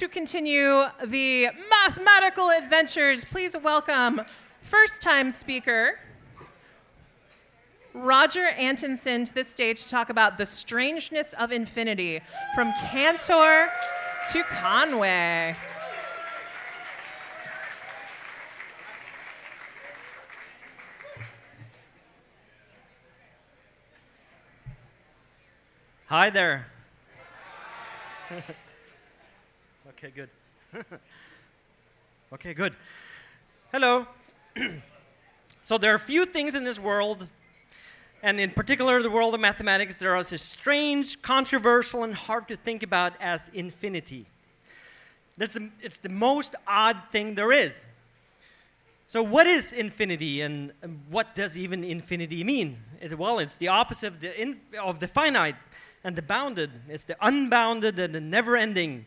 to continue the mathematical adventures, please welcome first time speaker Roger Antonsen to the stage to talk about the strangeness of infinity from Cantor to Conway. Hi there. okay, good. okay, good. Hello. so there are a few things in this world, and in particular the world of mathematics, there are as strange, controversial, and hard to think about as infinity. That's a, it's the most odd thing there is. So what is infinity, and what does even infinity mean? Is, well, it's the opposite of the, in, of the finite and the bounded. It's the unbounded and the never ending.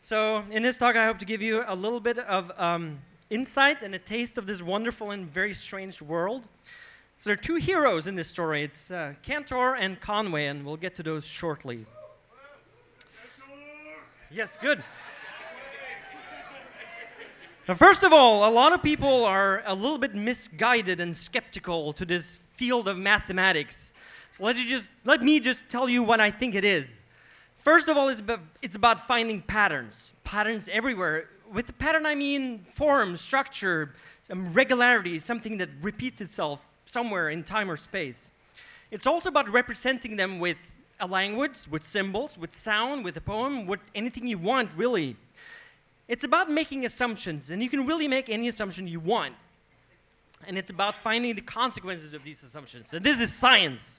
So, in this talk, I hope to give you a little bit of um, insight and a taste of this wonderful and very strange world. So, there are two heroes in this story it's uh, Cantor and Conway, and we'll get to those shortly. Yes, good. Now, first of all, a lot of people are a little bit misguided and skeptical to this field of mathematics. So let, you just, let me just tell you what I think it is. First of all, it's about, it's about finding patterns, patterns everywhere. With the pattern, I mean form, structure, some regularity, something that repeats itself somewhere in time or space. It's also about representing them with a language, with symbols, with sound, with a poem, with anything you want, really. It's about making assumptions, and you can really make any assumption you want. And it's about finding the consequences of these assumptions. And this is science.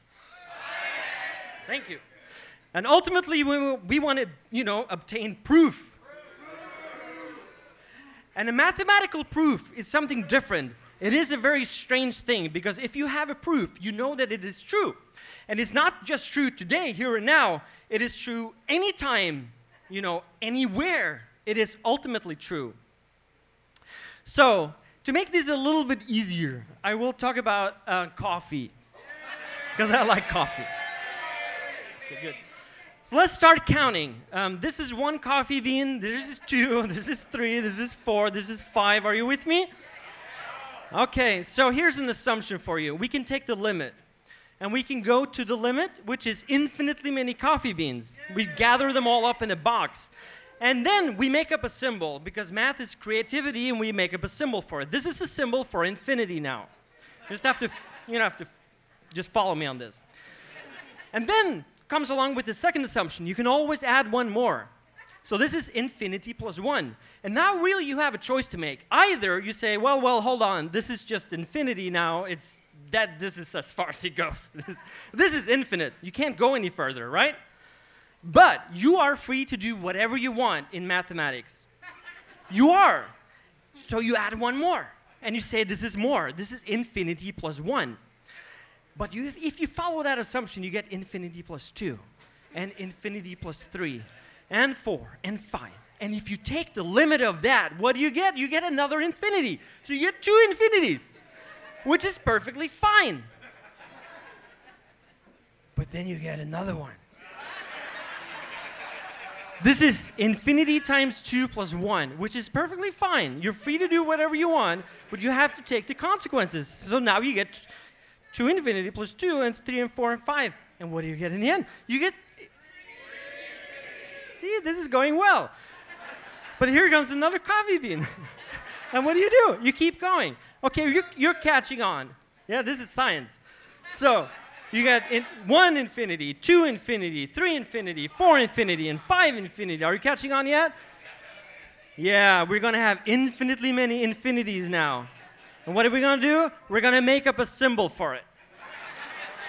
Thank you. And ultimately, we, we want to, you know, obtain proof. And a mathematical proof is something different. It is a very strange thing because if you have a proof, you know that it is true. And it's not just true today, here and now. It is true anytime, you know, anywhere. It is ultimately true. So, to make this a little bit easier, I will talk about uh, coffee because I like coffee. Okay, good. So let's start counting. Um, this is one coffee bean, this is two, this is three, this is four, this is five. Are you with me? Okay, so here's an assumption for you. We can take the limit, and we can go to the limit, which is infinitely many coffee beans. We gather them all up in a box. And then we make up a symbol, because math is creativity, and we make up a symbol for it. This is a symbol for infinity now. You just have to, you know, have to just follow me on this. And then comes along with the second assumption. You can always add one more. So this is infinity plus one. And now really you have a choice to make. Either you say, well, well, hold on, this is just infinity now. It's that this is as far as it goes. This, this is infinite. You can't go any further, right? But you are free to do whatever you want in mathematics. You are. So you add one more. And you say, this is more. This is infinity plus one. But you, if you follow that assumption, you get infinity plus 2, and infinity plus 3, and 4, and 5. And if you take the limit of that, what do you get? You get another infinity. So you get two infinities, which is perfectly fine. But then you get another one. This is infinity times 2 plus 1, which is perfectly fine. You're free to do whatever you want, but you have to take the consequences. So now you get 2 infinity plus 2 and 3 and 4 and 5. And what do you get in the end? You get. See, this is going well. But here comes another coffee bean. and what do you do? You keep going. Okay, you're, you're catching on. Yeah, this is science. So you got in one infinity, two infinity, three infinity, four infinity, and five infinity. Are you catching on yet? Yeah, we're going to have infinitely many infinities now. And what are we going to do? We're going to make up a symbol for it.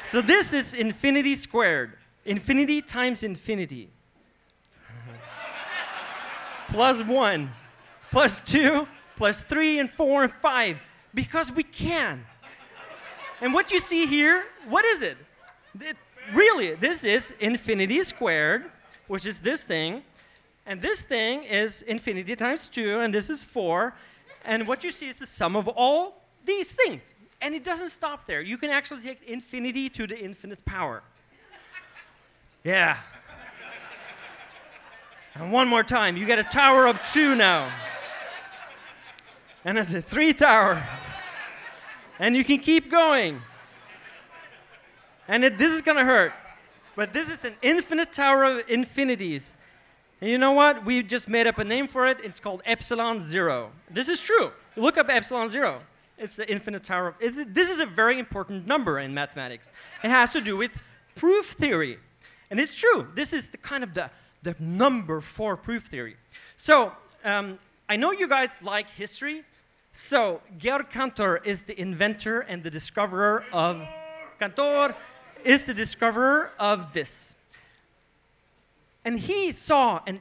so this is infinity squared. Infinity times infinity. plus 1, plus 2, plus 3, and 4, and 5. Because we can. And what you see here, what is it? it really, this is infinity squared, which is this thing. And this thing is infinity times 2, and this is 4. And what you see is the sum of all these things. And it doesn't stop there. You can actually take infinity to the infinite power. Yeah. And one more time. You get a tower of two now. And it's a three tower. And you can keep going. And it, this is going to hurt. But this is an infinite tower of infinities. And you know what? We just made up a name for it. It's called epsilon zero. This is true. Look up epsilon zero. It's the infinite tower. Of, this is a very important number in mathematics. It has to do with proof theory. And it's true. This is the kind of the, the number for proof theory. So um, I know you guys like history. So Georg Cantor is the inventor and the discoverer of Cantor is the discoverer of this. And he saw an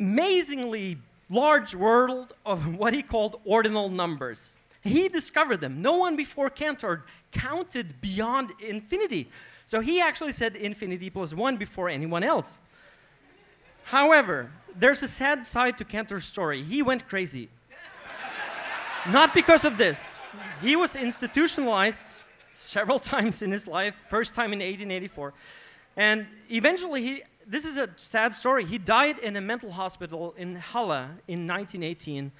amazingly large world of what he called ordinal numbers. He discovered them. No one before Cantor counted beyond infinity. So he actually said infinity plus one before anyone else. However, there's a sad side to Cantor's story. He went crazy. Not because of this. He was institutionalized several times in his life, first time in 1884. And eventually, he, this is a sad story. He died in a mental hospital in Halle in 1918,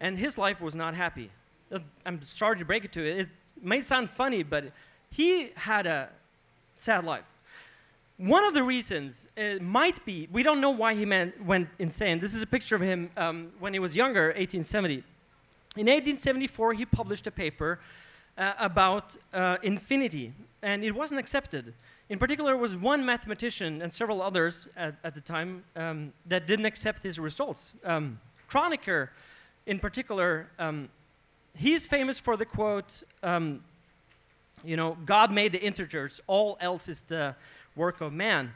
and his life was not happy. Uh, I'm sorry to break it to you. It may sound funny, but he had a sad life. One of the reasons it might be, we don't know why he meant, went insane. This is a picture of him um, when he was younger, 1870. In 1874, he published a paper uh, about uh, infinity, and it wasn't accepted. In particular, was one mathematician and several others at, at the time um, that didn't accept his results. Um, Kronecker, in particular, um, he's famous for the quote, um, you know, God made the integers, all else is the work of man.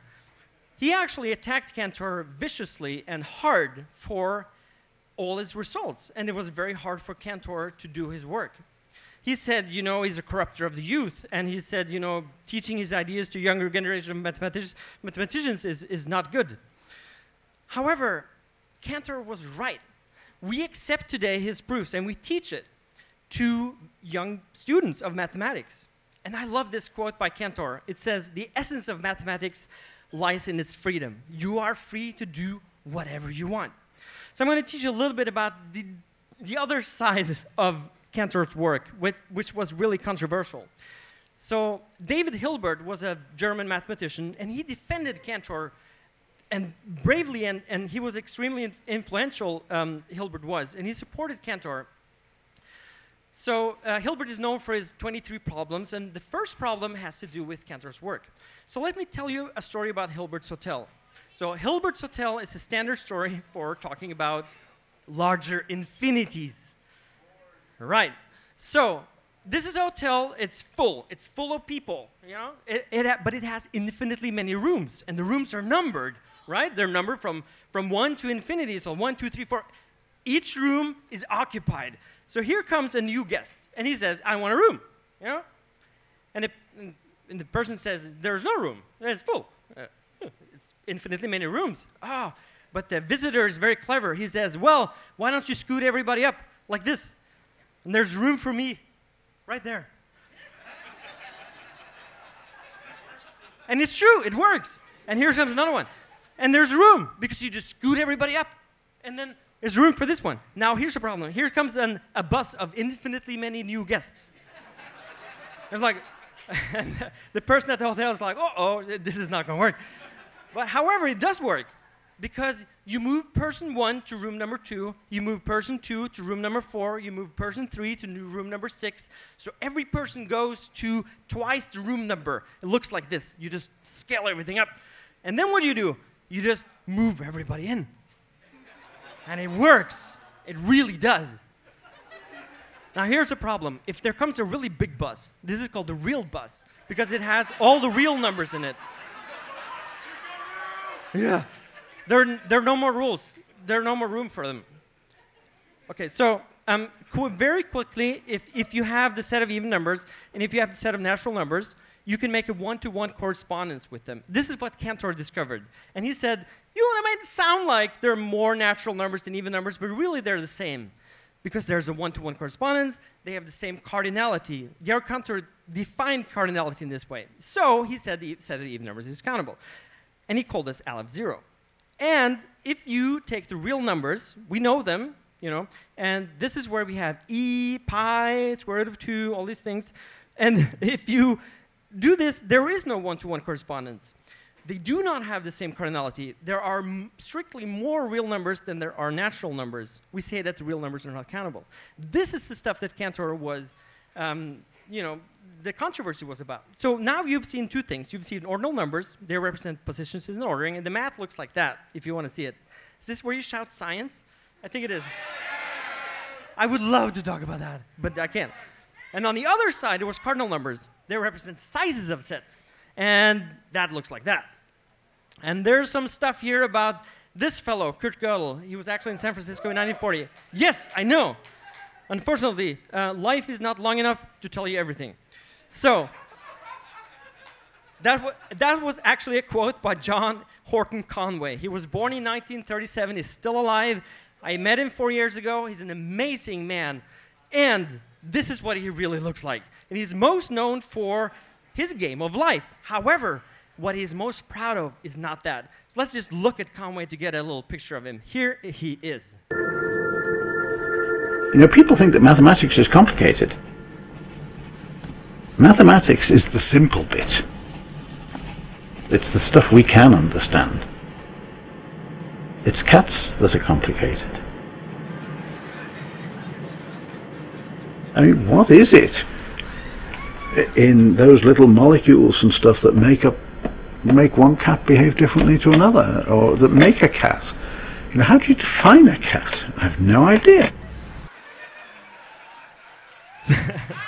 He actually attacked Cantor viciously and hard for all his results, and it was very hard for Cantor to do his work. He said, you know, he's a corrupter of the youth, and he said, you know, teaching his ideas to younger generation of mathematicians, mathematicians is, is not good. However, Cantor was right. We accept today his proofs, and we teach it to young students of mathematics. And I love this quote by Cantor. It says, The essence of mathematics lies in its freedom. You are free to do whatever you want. So I'm going to teach you a little bit about the, the other side of Cantor's work, which was really controversial. So David Hilbert was a German mathematician, and he defended Cantor and bravely, and, and he was extremely influential, um, Hilbert was, and he supported Cantor so uh, Hilbert is known for his 23 problems, and the first problem has to do with Cantor's work. So let me tell you a story about Hilbert's Hotel. So Hilbert's Hotel is a standard story for talking about larger infinities. Right. So this is a hotel. It's full. It's full of people. You know, it, it but it has infinitely many rooms, and the rooms are numbered. Right? They're numbered from from one to infinity. So one, two, three, four. Each room is occupied. So here comes a new guest, and he says, I want a room, you know? And, it, and the person says, there's no room, it's full. Uh, it's infinitely many rooms. Oh, but the visitor is very clever. He says, well, why don't you scoot everybody up like this? And there's room for me right there. and it's true, it works. And here comes another one. And there's room because you just scoot everybody up. And then there's room for this one. Now, here's the problem. Here comes an, a bus of infinitely many new guests. it's like, and the person at the hotel is like, oh, oh, this is not going to work. But however, it does work because you move person one to room number two, you move person two to room number four, you move person three to new room number six. So every person goes to twice the room number. It looks like this. You just scale everything up. And then what do you do? You just move everybody in. And it works. It really does. Now, here's a problem. If there comes a really big bus, this is called the real bus because it has all the real numbers in it. Yeah. There, there are no more rules. There are no more room for them. Okay, so um, very quickly, if, if you have the set of even numbers and if you have the set of natural numbers, you can make a one-to-one -one correspondence with them. This is what Cantor discovered. And he said, you know, it might sound like there are more natural numbers than even numbers, but really they're the same. Because there's a one-to-one -one correspondence, they have the same cardinality. Georg Cantor defined cardinality in this way. So he said the set of even numbers is countable. And he called this Aleph zero. And if you take the real numbers, we know them, you know, and this is where we have e, pi, square root of 2, all these things. And if you do this, there is no one-to-one -one correspondence. They do not have the same cardinality. There are strictly more real numbers than there are natural numbers. We say that the real numbers are not countable. This is the stuff that Cantor was, um, you know, the controversy was about. So now you've seen two things. You've seen ordinal numbers. They represent positions in ordering, and the math looks like that, if you want to see it. Is this where you shout science? I think it is. I would love to talk about that, but I can't. And on the other side, there was cardinal numbers. They represent sizes of sets. And that looks like that. And there's some stuff here about this fellow, Kurt Gödel. He was actually in San Francisco in 1940. Yes, I know. Unfortunately, uh, life is not long enough to tell you everything. So, that, that was actually a quote by John Horton Conway. He was born in 1937. He's still alive. I met him four years ago. He's an amazing man. And this is what he really looks like. And he's most known for his game of life. However, what he's most proud of is not that. So let's just look at Conway to get a little picture of him. Here he is. You know, people think that mathematics is complicated. Mathematics is the simple bit. It's the stuff we can understand. It's cats that are complicated. I mean, what is it in those little molecules and stuff that make up make one cat behave differently to another, or that make a cat? You know, how do you define a cat? I have no idea.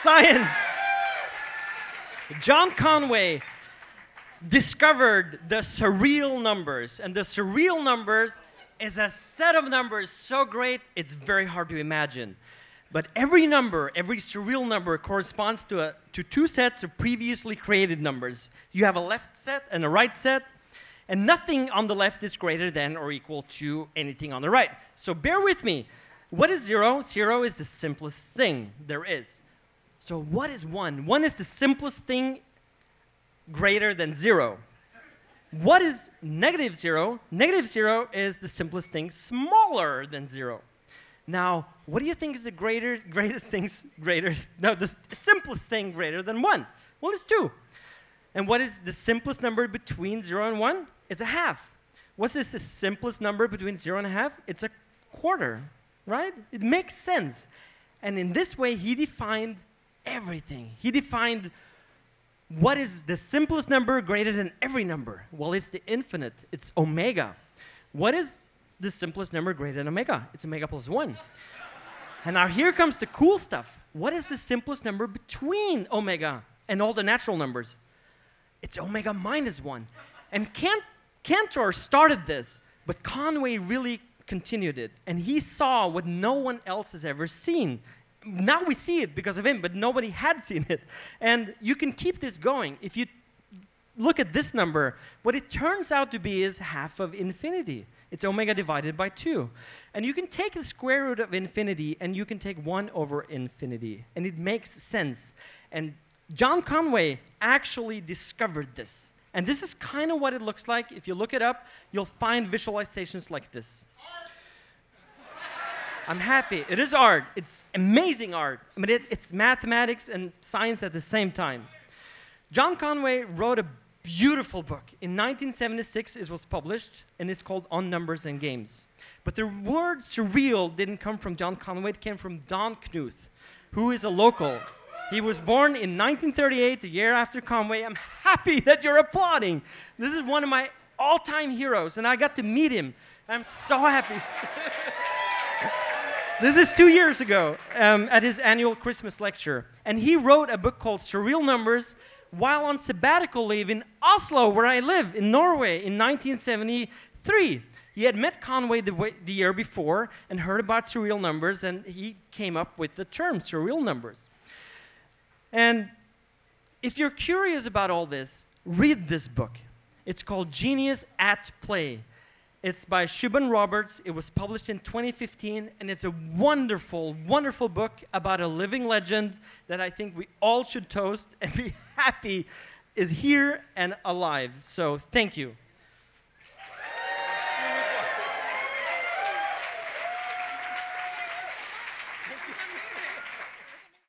Science. John Conway discovered the surreal numbers, and the surreal numbers is a set of numbers so great it's very hard to imagine. But every number, every surreal number corresponds to, a, to two sets of previously created numbers. You have a left set and a right set, and nothing on the left is greater than or equal to anything on the right. So bear with me. What is zero? Zero is the simplest thing there is. So what is one? One is the simplest thing greater than zero. What is negative zero? Negative zero is the simplest thing smaller than zero. Now, what do you think is the greater, greatest things greater, no, the simplest thing greater than one? Well, it's two. And what is the simplest number between zero and one? It's a half. What's this, the simplest number between zero and a half? It's a quarter, right? It makes sense. And in this way, he defined everything. He defined what is the simplest number greater than every number? Well, it's the infinite. It's omega. What is the simplest number greater than omega. It's omega plus 1. And now here comes the cool stuff. What is the simplest number between omega and all the natural numbers? It's omega minus 1. And Cantor started this, but Conway really continued it. And he saw what no one else has ever seen. Now we see it because of him, but nobody had seen it. And you can keep this going. If you look at this number, what it turns out to be is half of infinity. It's omega divided by 2. And you can take the square root of infinity and you can take 1 over infinity. And it makes sense. And John Conway actually discovered this. And this is kind of what it looks like. If you look it up, you'll find visualizations like this. I'm happy. It is art. It's amazing art. I mean, it, it's mathematics and science at the same time. John Conway wrote a beautiful book. In 1976, it was published, and it's called On Numbers and Games. But the word surreal didn't come from John Conway, it came from Don Knuth, who is a local. He was born in 1938, the year after Conway. I'm happy that you're applauding. This is one of my all time heroes, and I got to meet him. I'm so happy. this is two years ago um, at his annual Christmas lecture. And he wrote a book called Surreal Numbers while on sabbatical leave in Oslo, where I live, in Norway, in 1973. He had met Conway the, way, the year before and heard about surreal numbers, and he came up with the term surreal numbers. And if you're curious about all this, read this book. It's called Genius at Play. It's by Siobhan Roberts. It was published in 2015, and it's a wonderful, wonderful book about a living legend that I think we all should toast and be happy is here and alive. So thank you.